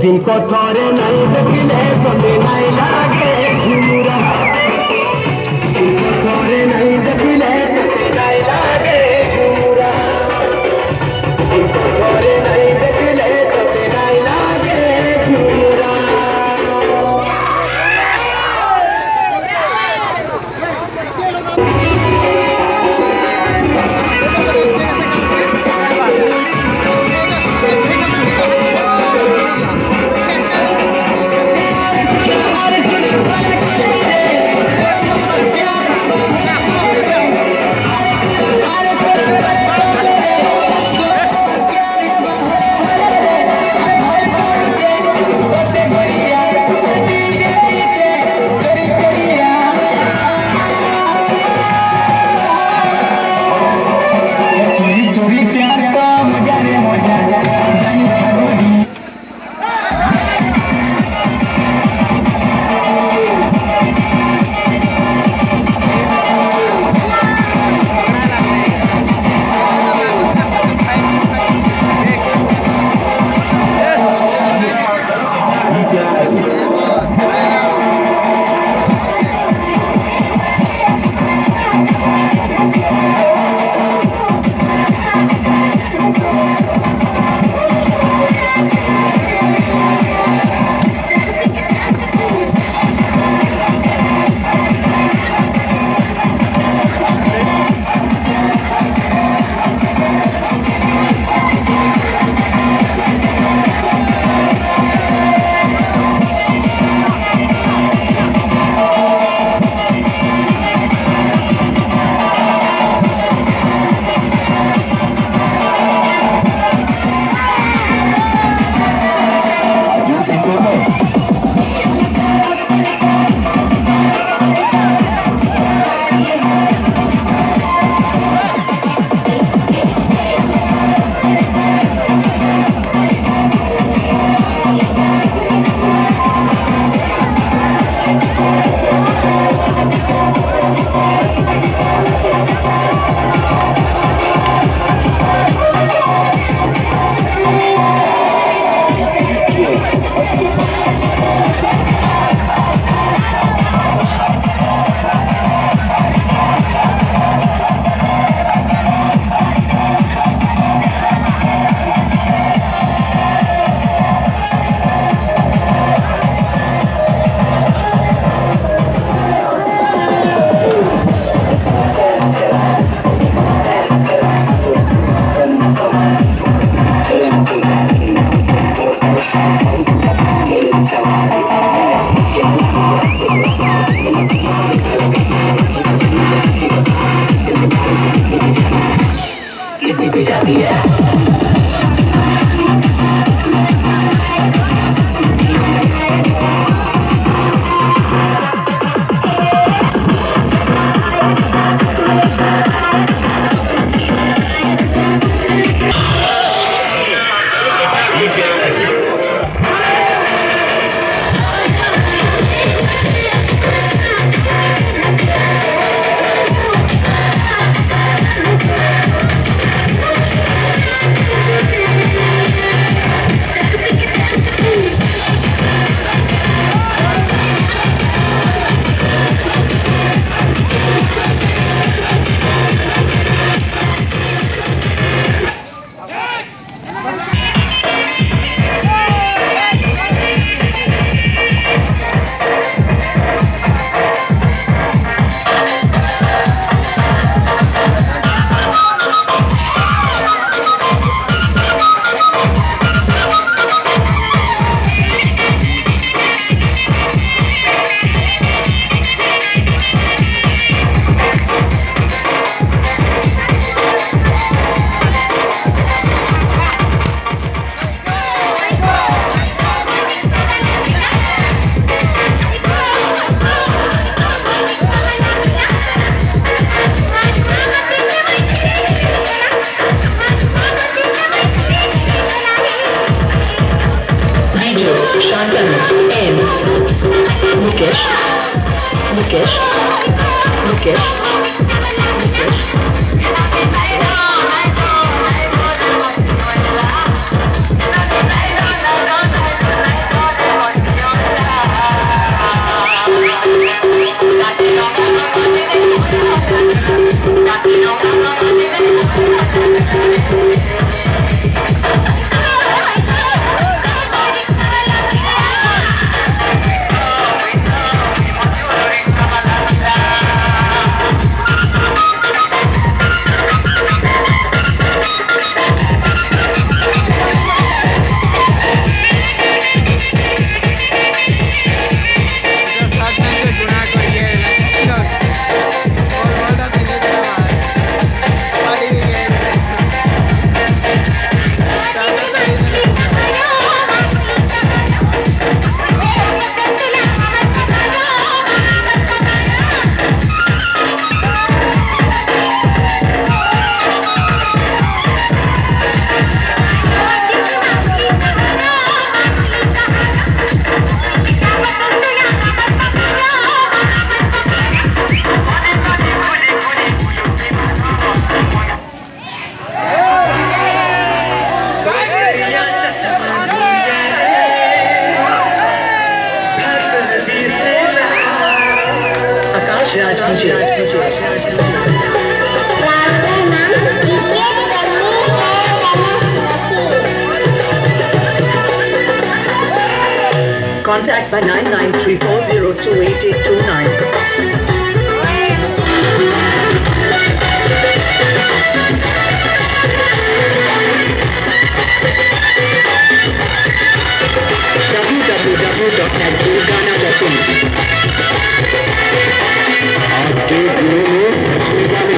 दिन को तोरे नहीं देखिले तो दिन लागे Thank you. Muslims en Mukesh, Mukesh, Mukesh, Mukesh. Contact by 9934028829. www.nagpurghana.in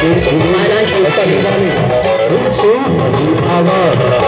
महाराज के परिवार में आवाज़